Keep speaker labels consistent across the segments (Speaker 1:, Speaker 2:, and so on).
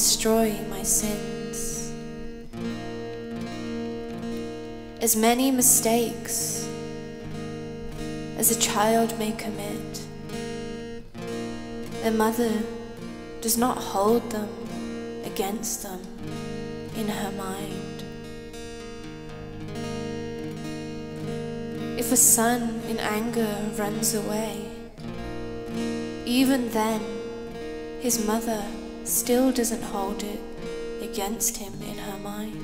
Speaker 1: destroy my sins? As many mistakes as a child may commit, their mother does not hold them against them in her mind. If a son in anger runs away, even then his mother still doesn't hold it against him in her mind.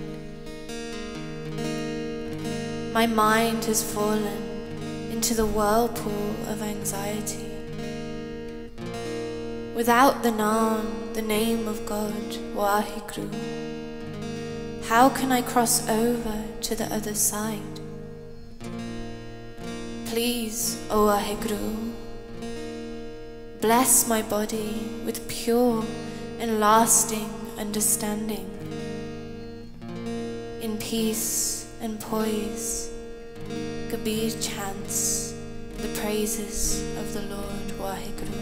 Speaker 1: My mind has fallen into the whirlpool of anxiety. Without the Naam, the name of God, Waheguru, how can I cross over to the other side? Please, O Waheguru, bless my body with pure and lasting understanding. In peace and poise, Kabir chants the praises of the Lord Waheguru.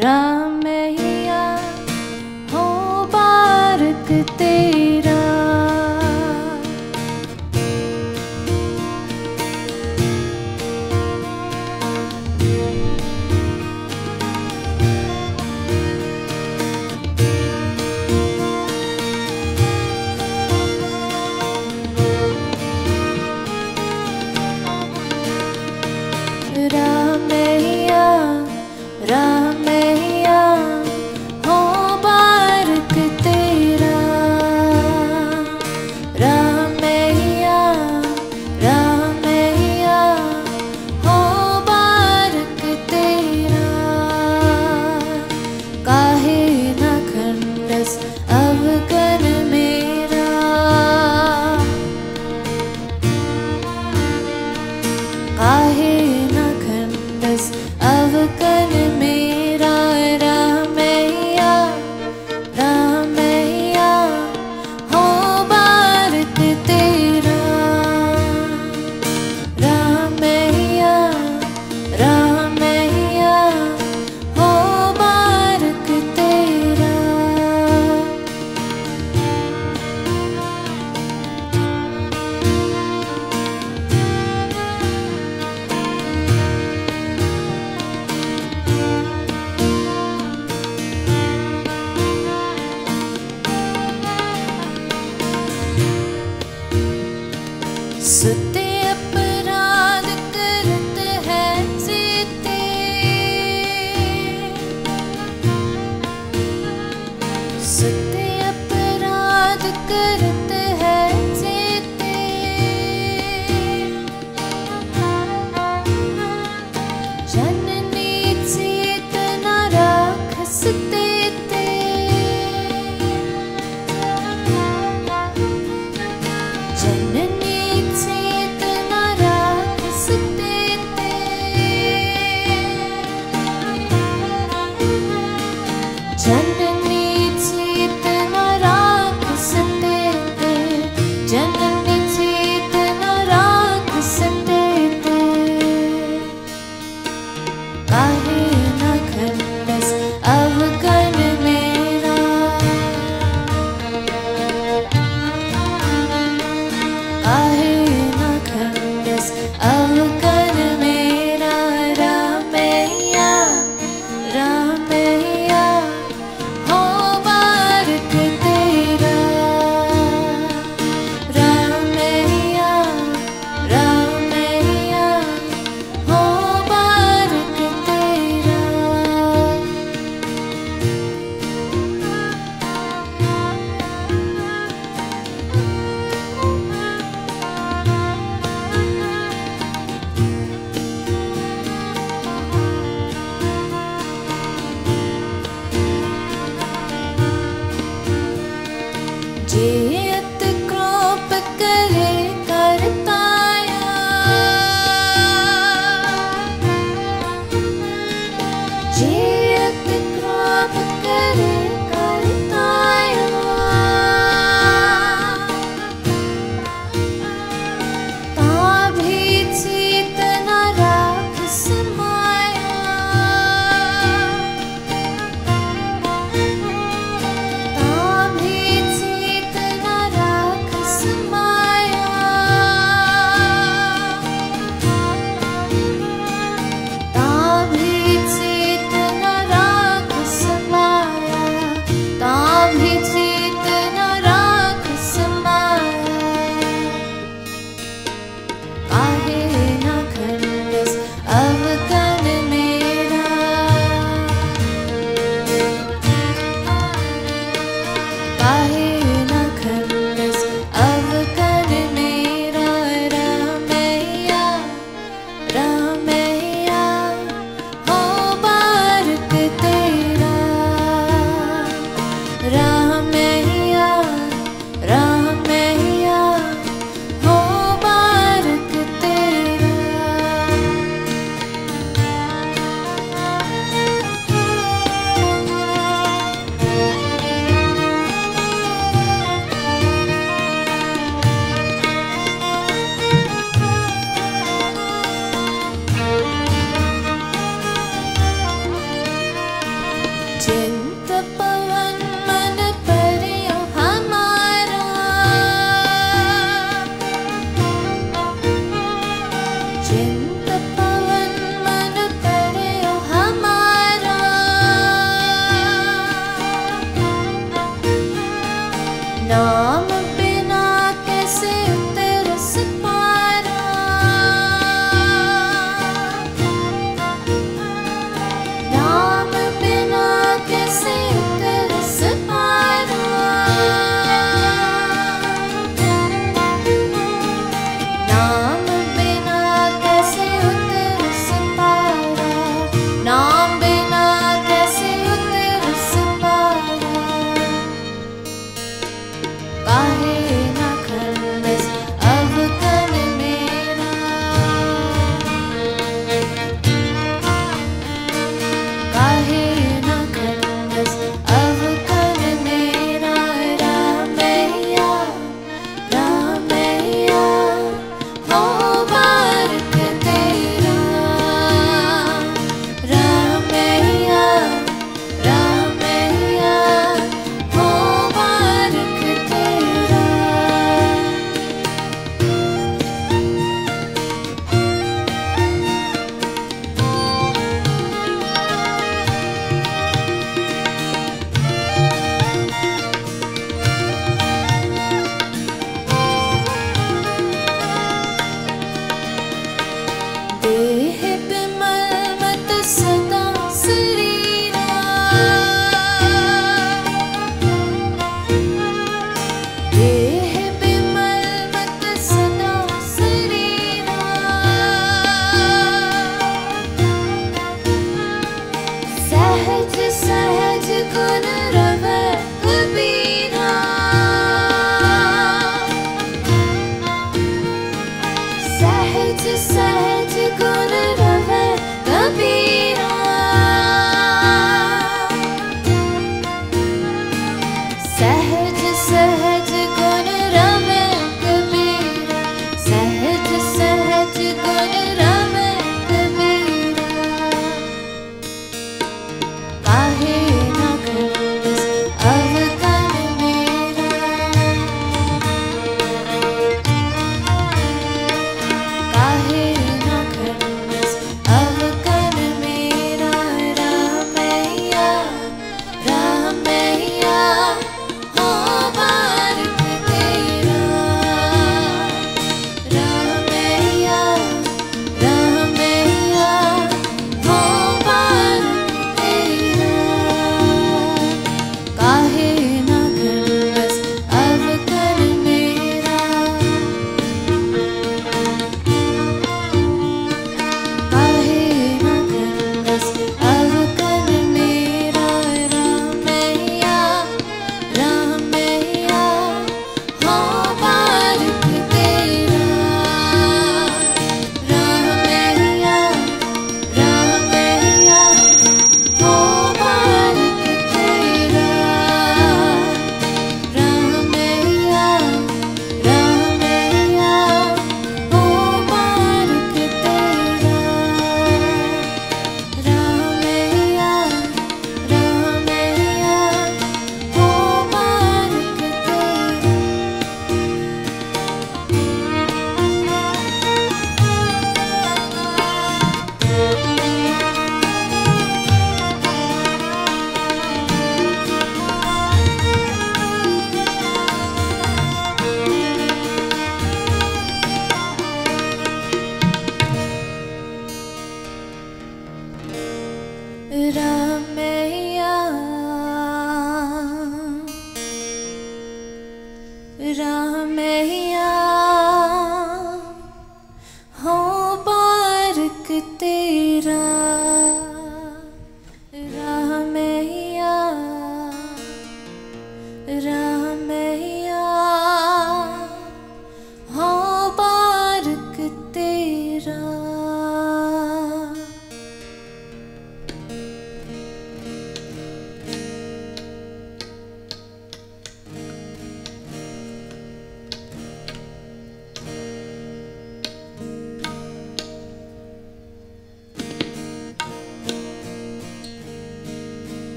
Speaker 1: 让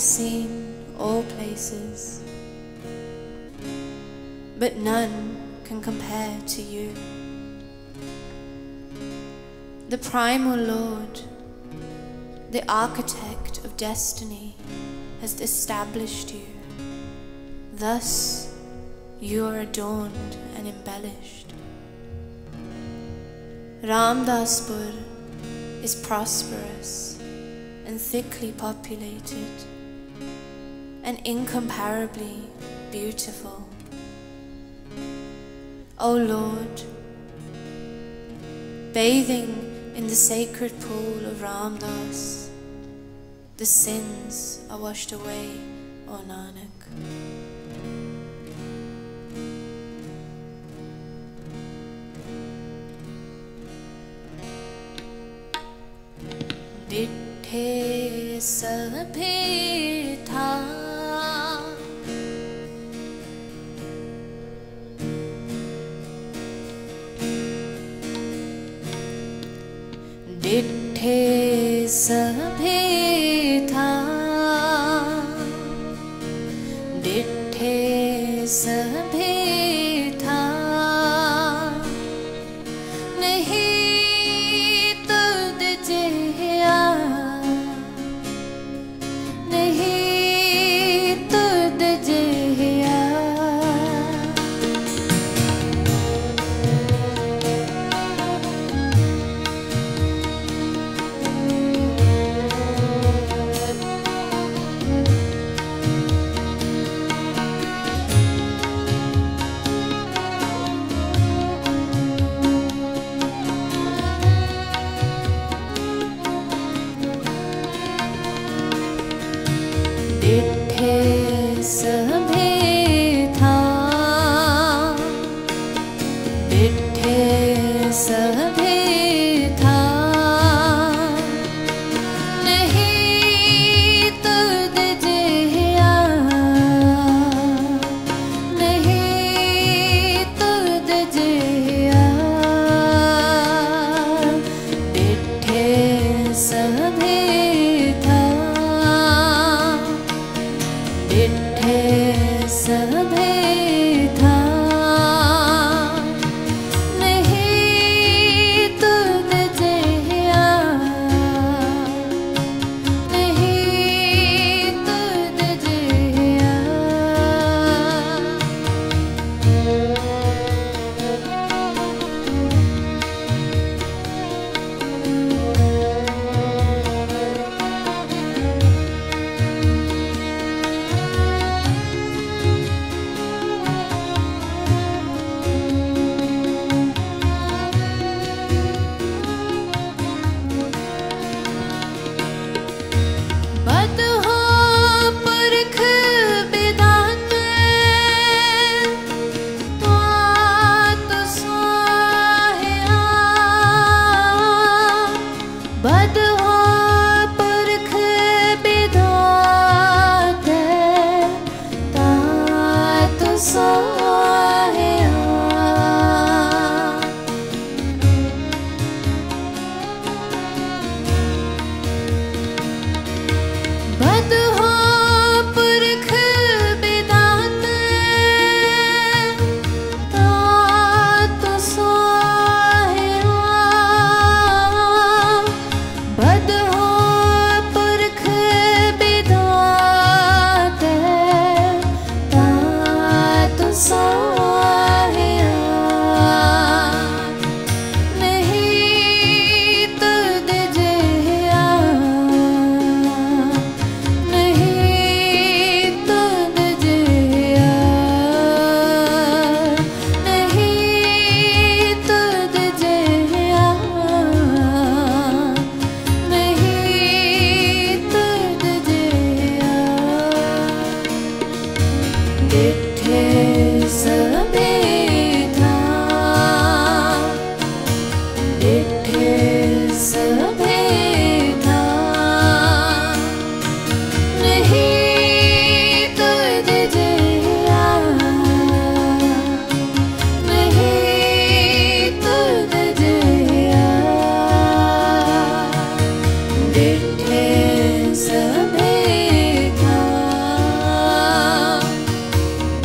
Speaker 1: seen all places, but none can compare to you. The primal Lord, the architect of destiny, has established you. Thus, you are adorned and embellished. Ramdaspur is prosperous and thickly populated and incomparably beautiful. O Lord, bathing in the sacred pool of Ramdas, the sins are washed away, O Nanak. Dithe sabhe so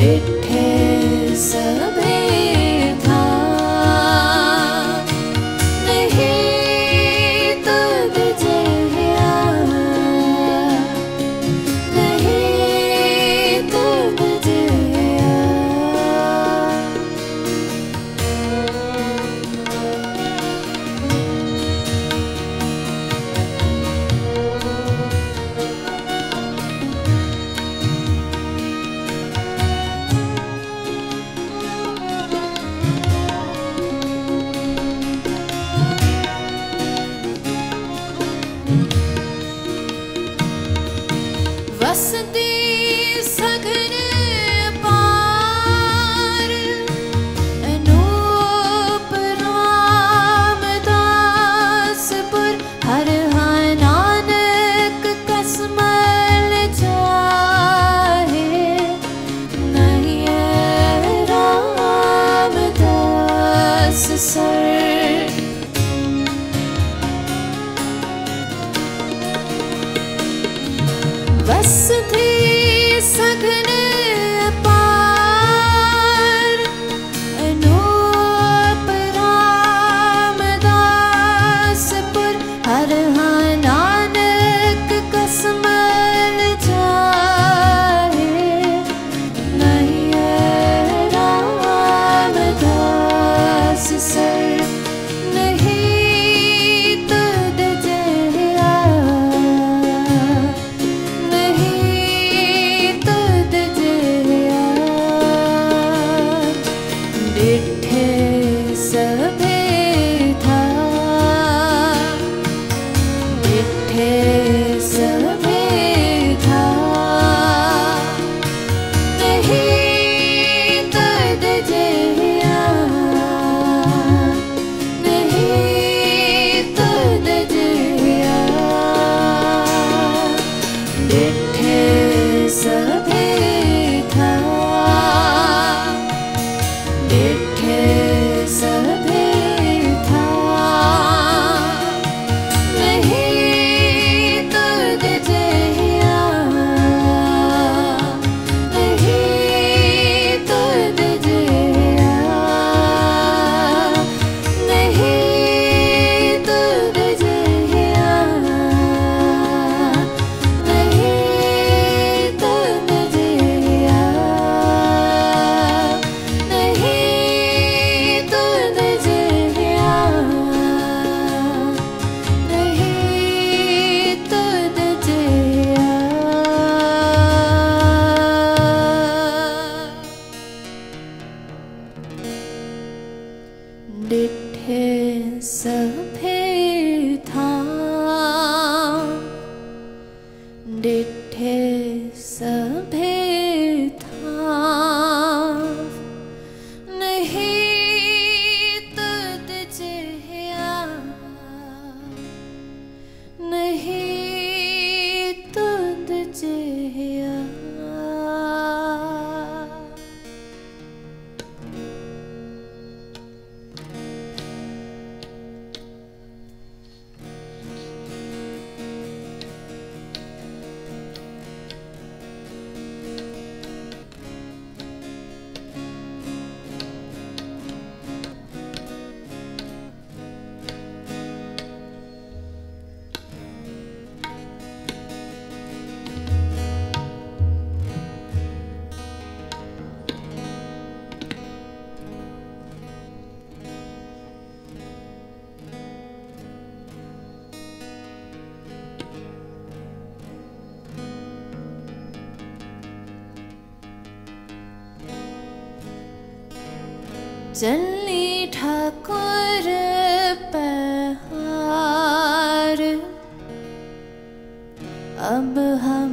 Speaker 1: it अब हम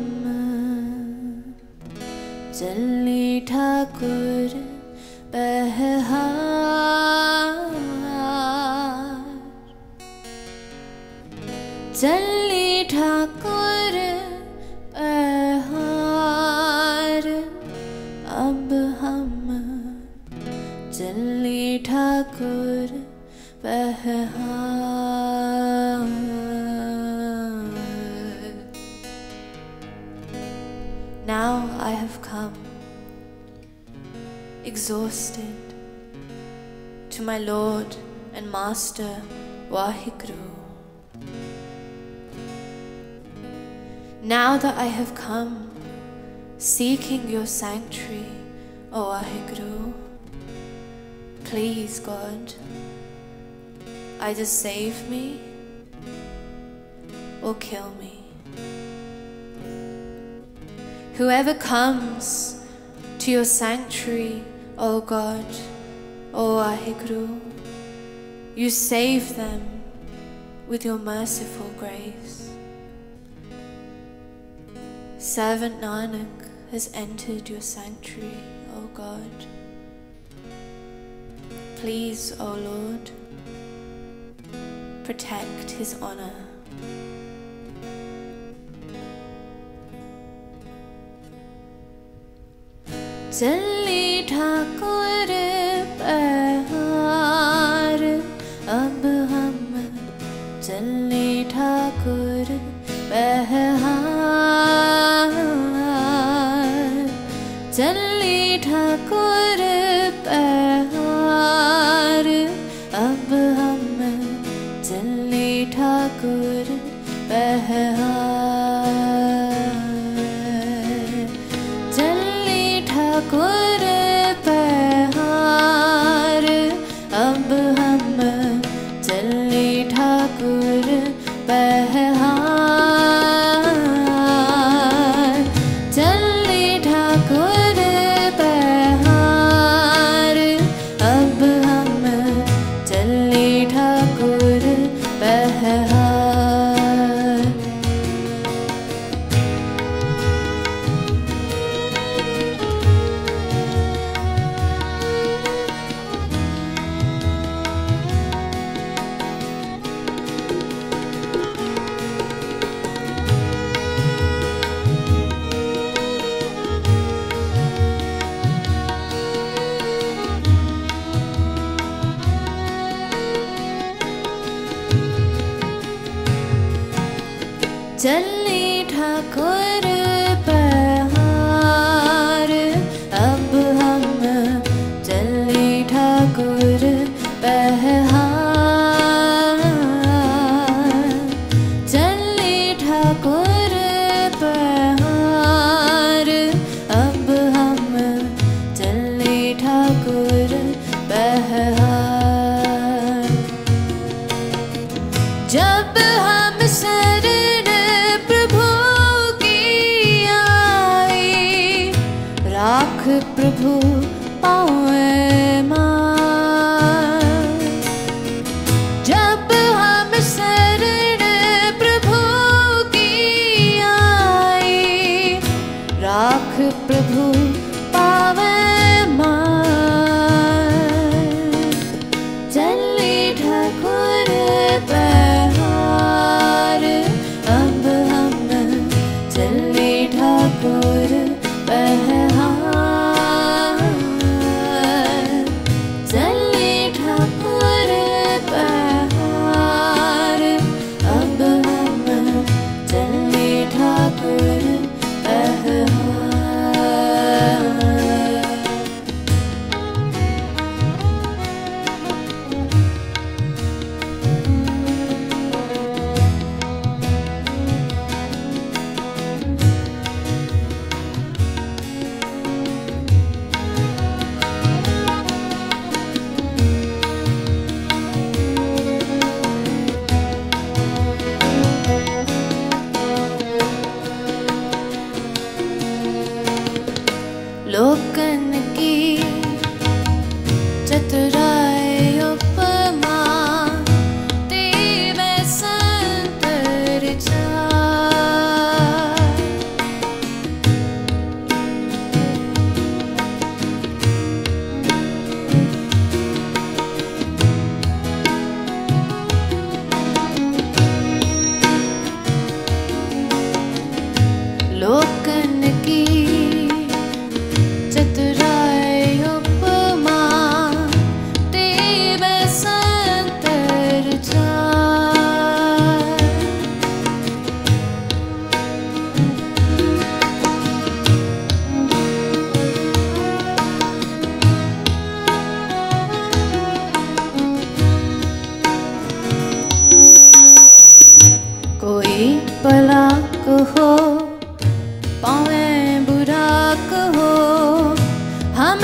Speaker 1: चली ठाकुर पहार exhausted, to my Lord and Master Wahiguru. Now that I have come, seeking your sanctuary, O Wahiguru, please, God, either save me or kill me. Whoever comes to your sanctuary, O God, O Wahiguru, you save them with your merciful grace. Servant Nanak has entered your sanctuary, O God. Please, O Lord, protect his honor. चली ठाकुर पहार अब हम चली ठाकुर पहार चली Thakur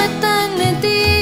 Speaker 1: están metidos.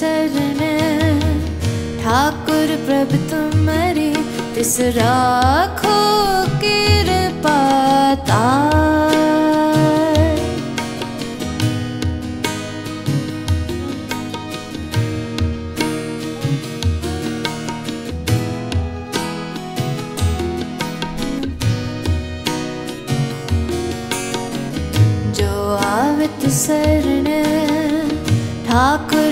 Speaker 1: शरण। ठाकुर प्रभ राखो इसराखो जो आवती शर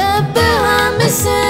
Speaker 1: i'm behind me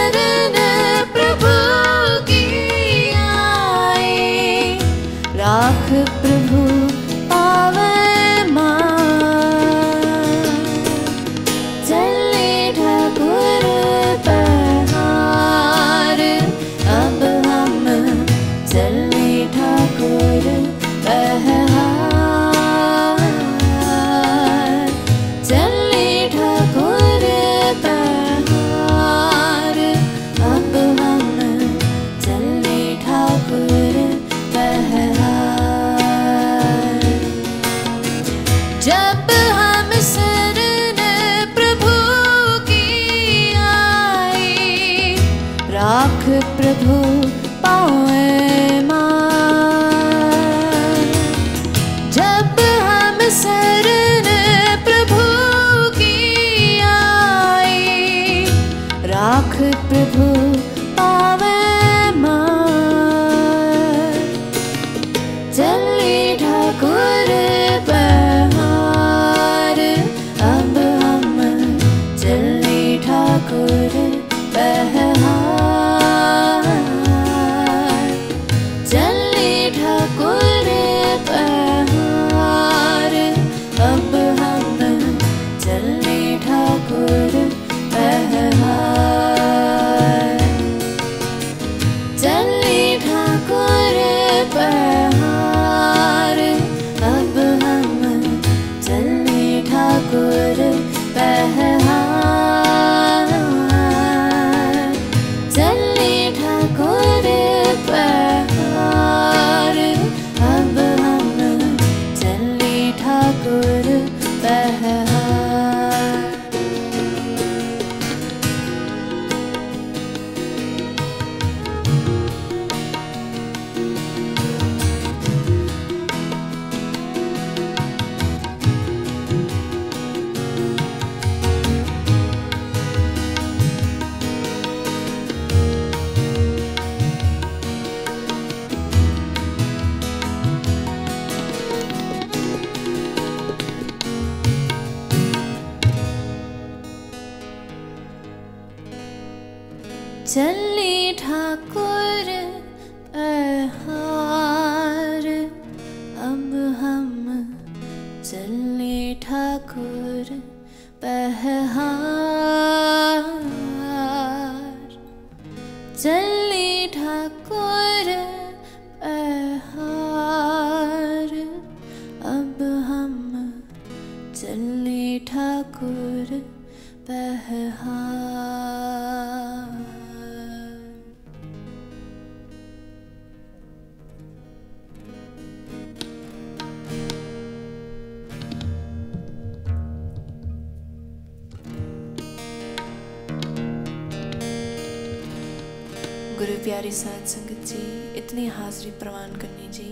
Speaker 1: गुरु प्यारी साध संगत जी इतनी हाजिरी प्रवान करनी जी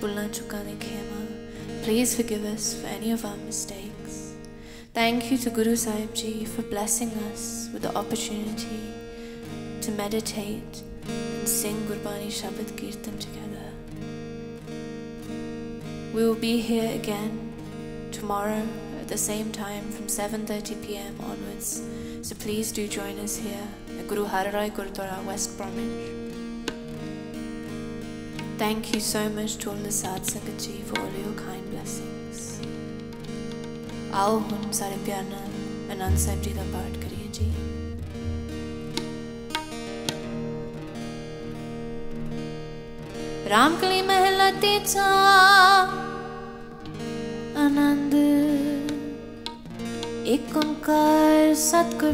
Speaker 1: भुलना चुकाने खेमा Please forgive us for any of our mistakes. Thank you to Guru Sahib Ji for blessing us with the opportunity to meditate and sing Gurbani Shabad Kirtan together. We will be here again tomorrow at the same time from 7:30 p.m. onwards. So please do join us here at Guru Hararai Gurdwara West Bromwich. Thank you so much to all the Satsangat for all your kind blessings. आओ हम सारे प्यार anand आनंद साहिब जी का पाठ करिए जी रामकली महला तेचा आनंद एक ओंकार सतगुर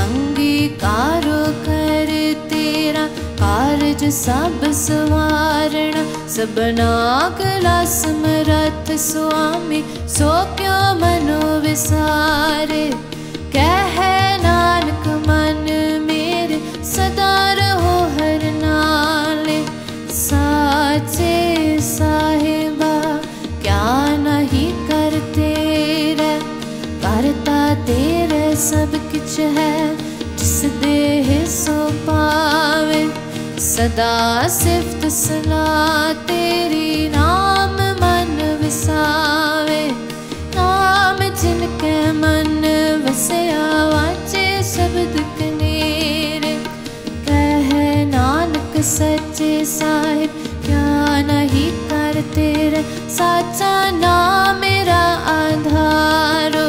Speaker 1: अङ्गीकार कारज सब सवारणा सबनाकला समरथ स्वामी सोप्यो मनो विसारे? कह नानक मन है, जिस देह सो पावे, सदा सिफ्त सला तेरी नाम मन वसावे। नाम जिनके मन वसे आवाजे शब्द कनेरे कह नानक सच्चे साहिब, क्या नहीं कर तेरे साचा नाम मेरा आधारो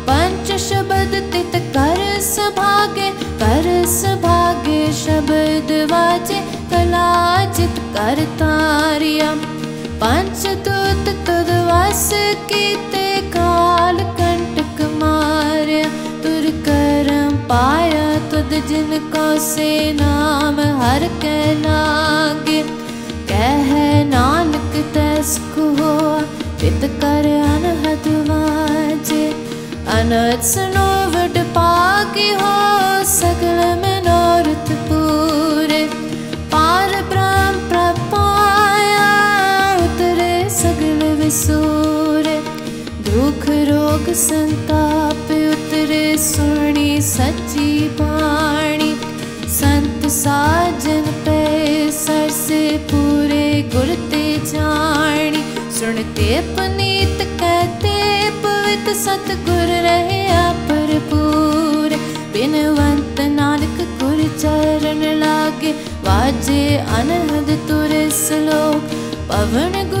Speaker 1: चिंतित कर सभाग्य कर सभाग्य शब्द वाचे कलाचित कर शब्दवाच कलाचित् करार्या पचदूत कीते काल कंटक मार्या। तुर करम पाया तुद जिन से नाम हर के नाग। कह नानस्कोरवाज अनर्थ सनोवट पाके हो सकल सगल मनोर पूर। पाल प्रपाया उतरे सगल विसूरे। दुख रोग संताप उतरे सुनी सच्ची बाणी संत साजन पे सर से पूरे गुरते जानी सुनते पनीत कहते ਤੇ ਜਾਣੀ ਸਤਗੁਰ ਰਹਿਆ ਭਰਪੂਰ। ਬਿਨਵੰਤ ਨਾਨਕ ਗੁਰ ਚਰਨ ਲਾਗੇ, ਵਾਜੇ ਅਨਹਦ ਤੁਰ ਸਲੋਕ ਪਵਨ ਗੁਰ